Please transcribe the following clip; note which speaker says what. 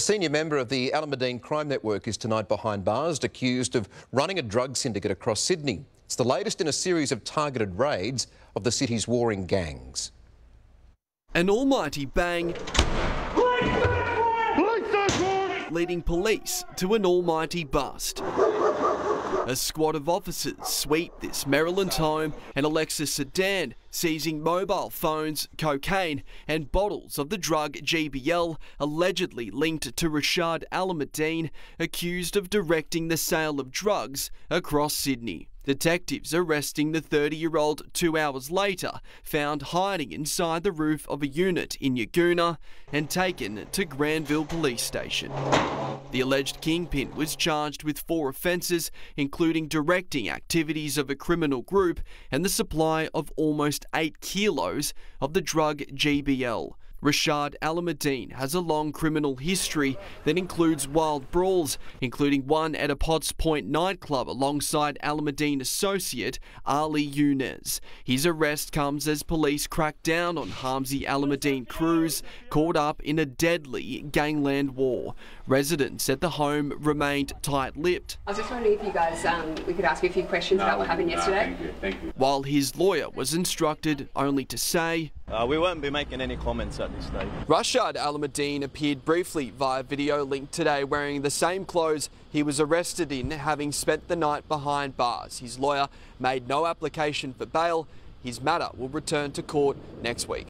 Speaker 1: A senior member of the Alameddine crime network is tonight behind bars, accused of running a drug syndicate across Sydney. It's the latest in a series of targeted raids of the city's warring gangs.
Speaker 2: An almighty bang leading police to an almighty bust. A squad of officers sweep this Merrylands home and a Lexus sedan, seizing mobile phones, cocaine, and bottles of the drug GBL, allegedly linked to Rachad Alameddine, accused of directing the sale of drugs across Sydney. Detectives arresting the 30 year old two hours later, found hiding inside the roof of a unit in Yagoona and taken to Granville Police Station. The alleged kingpin was charged with four offences, including directing activities of a criminal group and the supply of almost 8 kilos of the drug GBL. Rachad Alameddine has a long criminal history that includes wild brawls, including one at a Potts Point nightclub alongside Alameddine associate Ali Younes. His arrest comes as police crack down on Hamzy Alameddine crews, caught up in a deadly gangland war. Residents at the home remained tight-lipped.
Speaker 3: I was just wondering if you guys, um, we could ask you a few questions no, about what happened yesterday.
Speaker 4: thank you, thank you.
Speaker 2: While his lawyer was instructed only to say,
Speaker 5: uh, we won't be making any comments at this stage.
Speaker 2: Rachad Alameddine appeared briefly via video link today wearing the same clothes he was arrested in, having spent the night behind bars. His lawyer made no application for bail. His matter will return to court next week.